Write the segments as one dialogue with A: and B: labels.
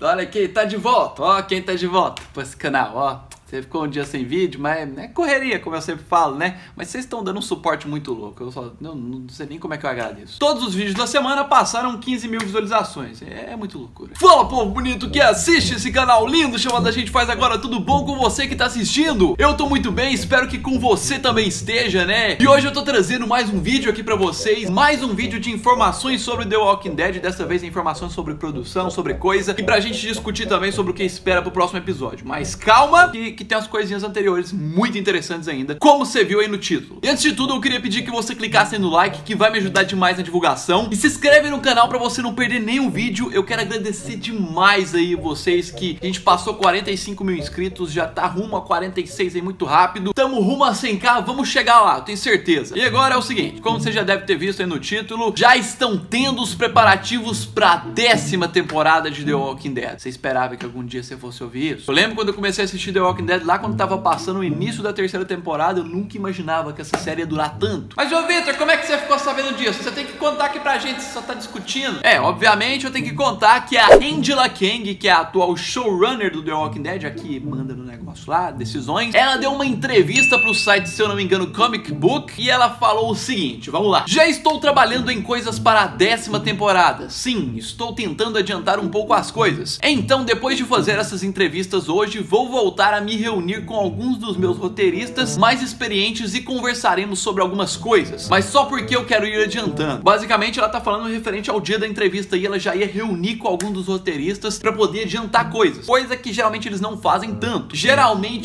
A: Olha quem tá de volta, ó quem tá de volta pra esse canal, ó. Você ficou um dia sem vídeo, mas é correria, como eu sempre falo, né? Mas vocês estão dando um suporte muito louco. Eu só não, não, sei nem como é que eu agradeço. Todos os vídeos da semana passaram 15 mil visualizações. É, é muito loucura. Fala, povo bonito que assiste esse canal lindo chamado A Gente Faz Agora Tudo Bom com você que tá assistindo. Eu tô muito bem, espero que com você também esteja, né? E hoje eu tô trazendo mais um vídeo aqui pra vocês. Mais um vídeo de informações sobre The Walking Dead. Dessa vez informações sobre produção, sobre coisa. E pra gente discutir também sobre o que espera pro próximo episódio. Mas calma, que que tem umas coisinhas anteriores muito interessantes ainda, como você viu aí no título. E antes de tudo, eu queria pedir que você clicasse no like, que vai me ajudar demais na divulgação. E se inscreve no canal pra você não perder nenhum vídeo. Eu quero agradecer demais aí vocês que a gente passou 45 mil inscritos, já tá rumo a 46 aí muito rápido. Tamo rumo a 100k, vamos chegar lá, tenho certeza. E agora é o seguinte, como você já deve ter visto aí no título, já estão tendo os preparativos pra décima temporada de The Walking Dead. Você esperava que algum dia você fosse ouvir isso? Eu lembro quando eu comecei a assistir The Walking Dead lá quando tava passando o início da terceira temporada, eu nunca imaginava que essa série ia durar tanto. Mas, ô Victor, como é que você ficou sabendo disso? Você tem que contar aqui pra gente, você só tá discutindo. É, obviamente eu tenho que contar que a Angela Kang, que é a atual showrunner do The Walking Dead, aqui manda no negócio lá, decisões, ela deu uma entrevista pro site, se eu não me engano, Comic Book, e ela falou o seguinte, vamos lá. Já estou trabalhando em coisas para a décima temporada. Sim, estou tentando adiantar um pouco as coisas. Então, depois de fazer essas entrevistas hoje, vou voltar a me reunir com alguns dos meus roteiristas mais experientes e conversaremos sobre algumas coisas, mas só porque eu quero ir adiantando. Basicamente, ela tá falando referente ao dia da entrevista e ela já ia reunir com algum dos roteiristas para poder adiantar coisas, coisa que geralmente eles não fazem tanto. Geralmente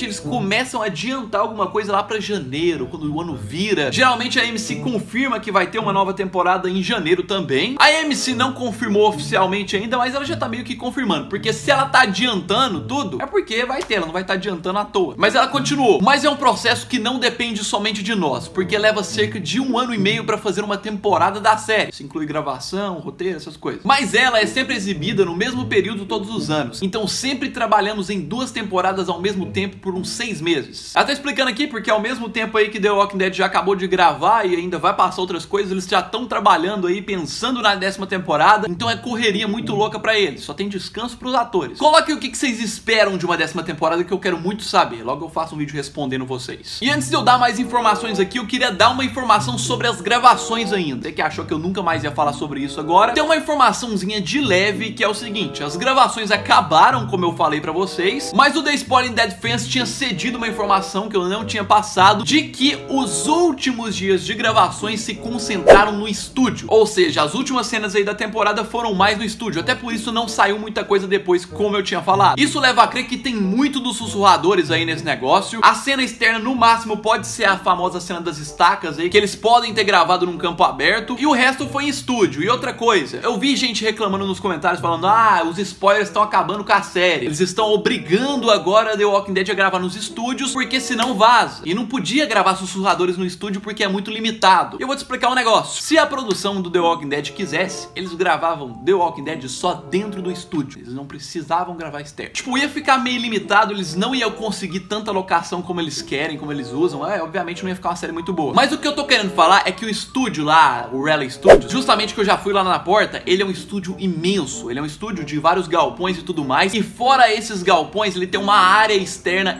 A: eles começam a adiantar alguma coisa lá para janeiro, quando o ano vira. Geralmente a MC confirma que vai ter uma nova temporada em janeiro também. A MC não confirmou oficialmente ainda, mas ela já tá meio que confirmando, porque se ela tá adiantando tudo, é porque vai ter, ela não vai estar tá adiantando à toa. Mas ela continuou. Mas é um processo que não depende somente de nós, porque leva cerca de um ano e meio para fazer uma temporada da série. Isso inclui gravação, roteiro, essas coisas. Mas ela é sempre exibida no mesmo período todos os anos. Então sempre trabalhamos em duas temporadas ao mesmo tempo por uns seis meses. Ela tá explicando aqui porque ao mesmo tempo aí que The Walking Dead já acabou de gravar e ainda vai passar outras coisas, eles já estão trabalhando aí pensando na décima temporada. Então é correria muito louca para eles. Só tem descanso pros atores. Coloque o que vocês esperam de uma décima temporada que eu quero muito saber. Logo eu faço um vídeo respondendo vocês. E antes de eu dar mais informações aqui, eu queria dar uma informação sobre as gravações ainda. Você que achou que eu nunca mais ia falar sobre isso agora, tem uma informaçãozinha de leve que é o seguinte, as gravações acabaram, como eu falei pra vocês, mas o The Spoiling Dead Fans tinha cedido uma informação que eu não tinha passado, de que os últimos dias de gravações se concentraram no estúdio. Ou seja, as últimas cenas aí da temporada foram mais no estúdio, até por isso não saiu muita coisa depois, como eu tinha falado. Isso leva a crer que tem muito dos sussurradores aí nesse negócio. A cena externa, no máximo, pode ser a famosa cena das estacas aí, que eles podem ter gravado num campo aberto, e o resto foi em estúdio. E outra coisa, eu vi gente reclamando nos comentários, falando, ah, os spoilers estão acabando com a série. Eles estão obrigando agora The Walking Dead a gravar nos estúdios, porque senão vaza. E não podia gravar sussurradores no estúdio porque é muito limitado. Eu vou te explicar um negócio. Se a produção do The Walking Dead quisesse, eles gravavam The Walking Dead só dentro do estúdio. Eles não precisavam gravar externo. Tipo, ia ficar meio limitado, eles não iam conseguir tanta locação como eles querem, como eles usam. É, obviamente não ia ficar uma série muito boa. Mas o que eu tô querendo falar é que o estúdio lá, o Rally Studios, justamente que eu já fui lá na porta, ele é um estúdio imenso. Ele é um estúdio de vários galpões e tudo mais. E fora esses galpões, ele tem uma área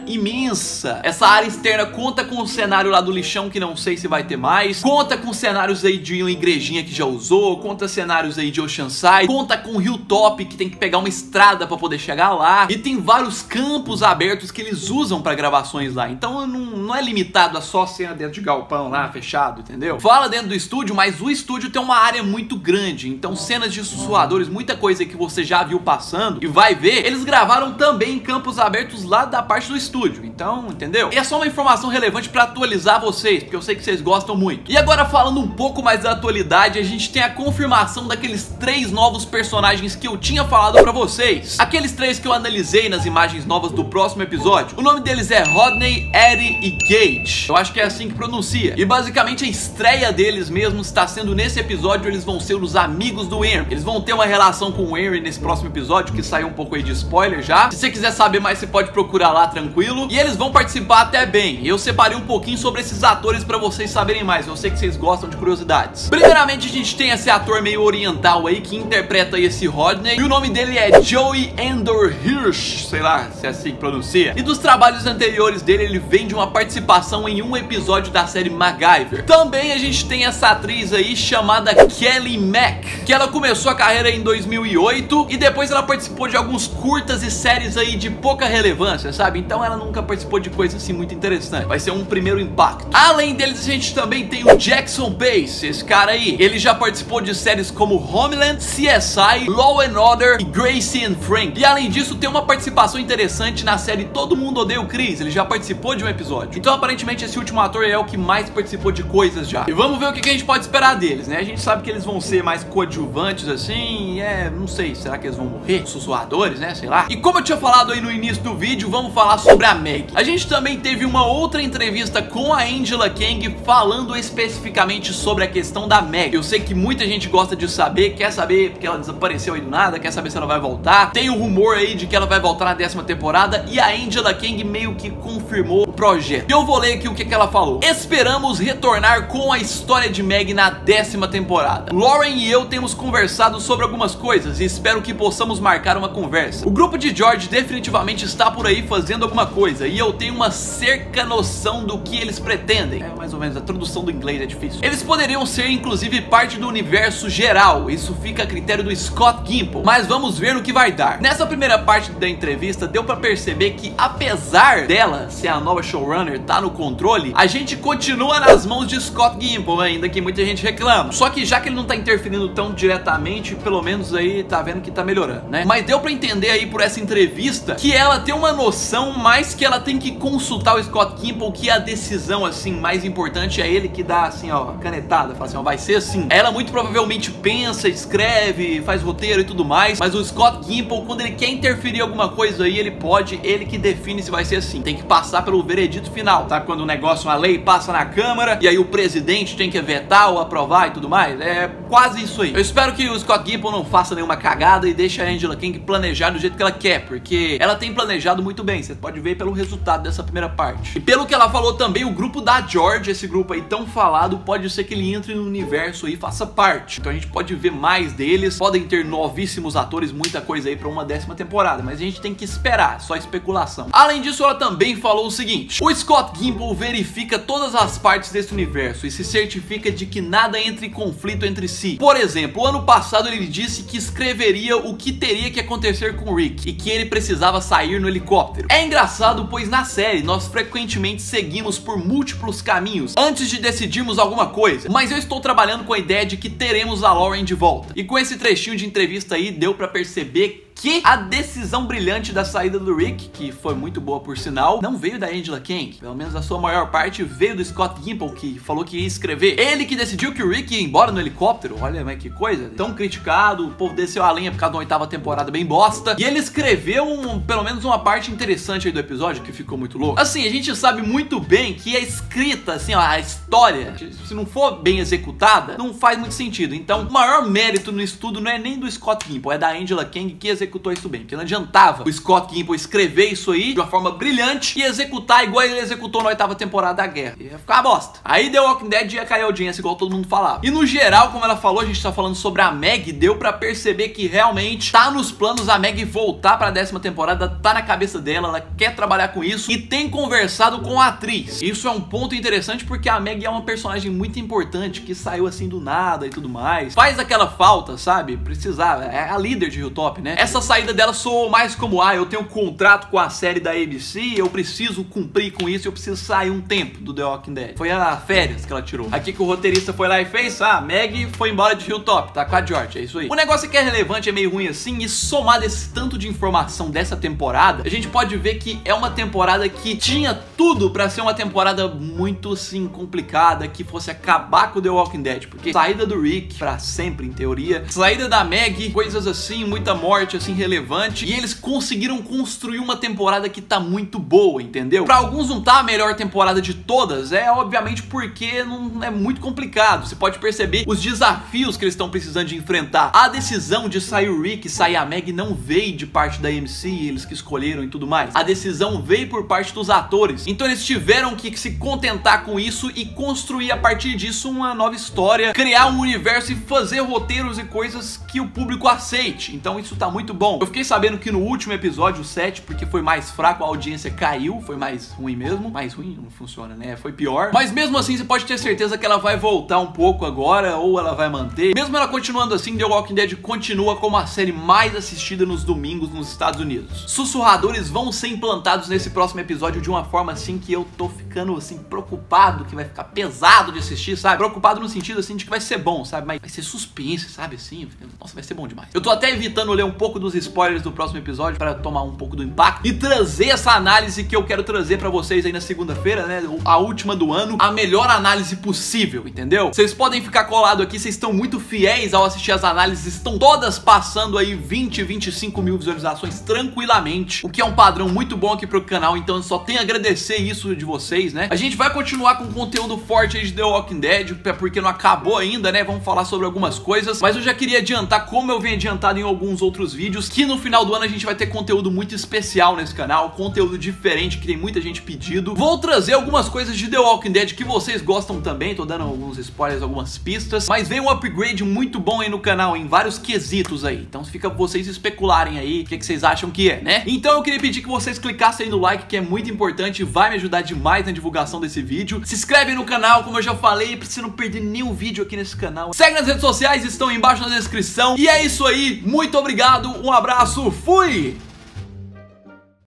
A: imensa. Essa área externa conta com o cenário lá do lixão, que não sei se vai ter mais. Conta com cenários aí de uma igrejinha que já usou. Conta cenários aí de Oceanside. Conta com o Hilltop, que tem que pegar uma estrada para poder chegar lá. E tem vários campos abertos que eles usam para gravações lá. Então não, não é limitado a só cena dentro de galpão lá, fechado, entendeu? Fala dentro do estúdio, mas o estúdio tem uma área muito grande. Então cenas de sussurradores, muita coisa que você já viu passando e vai ver, eles gravaram também em campos abertos lá da parte do estúdio. Então, entendeu? E é só uma informação relevante para atualizar vocês, porque eu sei que vocês gostam muito. E agora falando um pouco mais da atualidade, a gente tem a confirmação daqueles três novos personagens que eu tinha falado para vocês. Aqueles três que eu analisei nas imagens novas do próximo episódio. O nome deles é Rodney, Eddie e Gage. Eu acho que é assim que pronuncia. E basicamente a estreia deles mesmo está sendo nesse episódio, eles vão ser os amigos do Henry. Eles vão ter uma relação com o Henry nesse próximo episódio, que saiu um pouco aí de spoiler já. Se você quiser saber mais, você pode procurar lá tranquilo. E eles vão participar até bem. Eu separei um pouquinho sobre esses atores pra vocês saberem mais. Eu sei que vocês gostam de curiosidades. Primeiramente, a gente tem esse ator meio oriental aí que interpreta esse Rodney. E o nome dele é Joey Endor Hirsch, sei lá se é assim que pronuncia. E dos trabalhos anteriores dele, ele vem de uma participação em um episódio da série MacGyver. Também a gente tem essa atriz aí chamada Kelly Mack, que ela começou a carreira em 2008 e depois ela participou de alguns curtas e séries aí de pouca relevância, sabe? Então ela nunca participou de coisas assim muito interessantes. Vai ser um primeiro impacto. Além deles, a gente também tem o Jackson Pace, esse cara aí. Ele já participou de séries como Homeland, CSI, Law and Order e Gracie and Frank. E além disso, tem uma participação interessante na série Todo Mundo Odeia o Chris. Ele já participou de um episódio. Então, aparentemente, esse último ator é o que mais participou de coisas já. E vamos ver o que a gente pode esperar deles, né? A gente sabe que eles vão ser mais coadjuvantes assim, é, não sei, será que eles vão morrer? Sussurradores, né? Sei lá. E como eu tinha falado aí no início do vídeo, vamos falar sobre a Meg. A gente também teve uma outra entrevista com a Angela Kang falando especificamente sobre a questão da Meg. Eu sei que muita gente gosta de saber, quer saber porque ela desapareceu aí do nada, quer saber se ela vai voltar. Tem o um rumor aí de que ela vai voltar na décima temporada e a Angela Kang meio que confirmou o projeto. Eu vou ler aqui o que, que ela falou. Esperamos retornar com a história de Meg na décima temporada. Lauren e eu temos conversado sobre algumas coisas e espero que possamos marcar uma conversa. O grupo de George definitivamente está por aí fazendo alguma coisa e eu tenho uma cerca noção do que eles pretendem. É mais ou menos, a tradução do inglês é difícil. Eles poderiam ser inclusive parte do universo geral, isso fica a critério do Scott Gimple, mas vamos ver no que vai dar. Nessa primeira parte da entrevista deu para perceber que apesar dela ser a nova showrunner, tá no controle, a gente continua nas mãos de Scott Gimple, ainda que muita gente reclama. Só que já que ele não tá interferindo tão diretamente, pelo menos aí tá vendo que tá melhorando, né? Mas deu para entender aí por essa entrevista que ela tem uma noção mais que ela tem que consultar o Scott Gimple, que a decisão assim mais importante é ele que dá assim, ó, canetada, fala assim, ó, vai ser assim. Ela muito provavelmente pensa, escreve, faz roteiro e tudo mais, mas o Scott Gimple, quando ele quer interferir em alguma coisa aí, ele pode, ele que define se vai ser assim. Tem que passar pelo veredito final, tá? Quando o negócio, uma lei passa na Câmara e aí o presidente tem que vetar ou aprovar e tudo mais. É quase isso aí. Eu espero que o Scott Gimple não faça nenhuma cagada e deixe a Angela Kang planejar do jeito que ela quer, porque ela tem planejado muito bem. Você pode ver pelo resultado dessa primeira parte. E pelo que ela falou também, o grupo da George, esse grupo aí tão falado, pode ser que ele entre no universo e faça parte. Então a gente pode ver mais deles. Podem ter novíssimos atores, muita coisa aí para uma décima temporada, mas a gente tem que esperar, só especulação. Além disso, ela também falou o seguinte: o Scott Gimple verifica todas as partes desse universo e se certifica de que nada entre em conflito entre si. Por exemplo, ano passado ele disse que escreveria o que teria que acontecer com Rick e que ele precisava sair no helicóptero. É engraçado, pois na série nós frequentemente seguimos por múltiplos caminhos antes de decidirmos alguma coisa, mas eu estou trabalhando com a ideia de que teremos a Lauren de volta. E com esse trechinho de entrevista aí deu para perceber que a decisão brilhante da saída do Rick, que foi muito boa por sinal, não veio da Angela Kang. Pelo menos a sua maior parte veio do Scott Gimple, que falou que ia escrever. Ele que decidiu que o Rick ia embora no helicóptero. Olha, mas que coisa. Tão criticado, o povo desceu a lenha por causa da oitava temporada bem bosta. E ele escreveu um, pelo menos uma parte interessante aí do episódio, que ficou muito louco. Assim, a gente sabe muito bem que a escrita, assim, ó, a história, se não for bem executada, não faz muito sentido. Então, o maior mérito no estudo não é nem do Scott Gimple, é da Angela Kang que executou executou isso bem, porque não adiantava o Scott Gimple escrever isso aí de uma forma brilhante e executar igual ele executou na oitava temporada da guerra. Ia ficar uma bosta. Aí The Walking Dead ia cair a audiência, igual todo mundo falava. E no geral, como ela falou, a gente tá falando sobre a Meg, deu para perceber que realmente tá nos planos a Meg voltar pra décima temporada, tá na cabeça dela, ela quer trabalhar com isso e tem conversado com a atriz. Isso é um ponto interessante porque a Meg é uma personagem muito importante que saiu assim do nada e tudo mais. Faz aquela falta, sabe? Precisava. É a líder de Hilltop, né? Essa saída dela soou mais como: ah, eu tenho um contrato com a série da ABC, eu preciso cumprir com isso, eu preciso sair um tempo do The Walking Dead. Foi a férias que ela tirou. Aqui que o roteirista foi lá e fez: ah, Meg foi embora de Hilltop, tá com a George, é isso aí. O negócio que é relevante é meio ruim assim, e somado esse tanto de informação dessa temporada, a gente pode ver que é uma temporada que tinha tudo para ser uma temporada muito assim complicada, que fosse acabar com The Walking Dead, porque saída do Rick para sempre em teoria, saída da Meg, coisas assim, muita morte assim, relevante e eles conseguiram construir uma temporada que tá muito boa, entendeu? Para alguns não tá a melhor temporada de todas, é obviamente porque não é muito complicado. Você pode perceber os desafios que eles estão precisando de enfrentar. A decisão de sair o Rick e sair a Meg não veio de parte da MC, eles que escolheram e tudo mais. A decisão veio por parte dos atores. Então eles tiveram que se contentar com isso e construir a partir disso uma nova história, criar um universo e fazer roteiros e coisas que o público aceite. Então isso tá muito bom. Eu fiquei sabendo que no último episódio, o 7, porque foi mais fraco, a audiência caiu, foi mais ruim mesmo. Mais ruim não funciona, né? Foi pior. Mas mesmo assim, você pode ter certeza que ela vai voltar um pouco agora ou ela vai manter. Mesmo ela continuando assim, The Walking Dead continua como a série mais assistida nos domingos nos Estados Unidos. Sussurradores vão ser implantados nesse próximo episódio de uma forma assim que eu tô ficando assim preocupado que vai ficar pesado de assistir, sabe? Preocupado no sentido assim de que vai ser bom, sabe? Mas vai ser suspense, sabe assim? Nossa, vai ser bom demais. Eu tô até evitando ler um pouco dos spoilers do próximo episódio para tomar um pouco do impacto e trazer essa análise que eu quero trazer para vocês aí na segunda-feira, né? A última do ano, a melhor análise possível, entendeu? Vocês podem ficar colado aqui, vocês estão muito fiéis ao assistir as análises, estão todas passando aí 20, 25 mil visualizações tranquilamente, o que é um padrão muito bom aqui pro canal, então eu só tenho a agradecer isso de vocês, né? A gente vai continuar com conteúdo forte aí de The Walking Dead, porque não acabou ainda, né? Vamos falar sobre algumas coisas, mas eu já queria adiantar, como eu venho adiantado em alguns outros vídeos, que no final do ano a gente vai ter conteúdo muito especial nesse canal, conteúdo diferente que tem muita gente pedido. Vou trazer algumas coisas de The Walking Dead que vocês gostam também, tô dando alguns spoilers, algumas pistas, mas vem um upgrade muito bom aí no canal, em vários quesitos aí. Então fica vocês especularem aí o que, que vocês acham que é, né? Então eu queria pedir que vocês clicassem aí no like, que é muito importante, vai me ajudar demais na divulgação desse vídeo. Se inscreve no canal, como eu já falei, pra você não perder nenhum vídeo aqui nesse canal. Segue nas redes sociais, estão embaixo na descrição. E é isso aí, muito obrigado, um abraço, fui!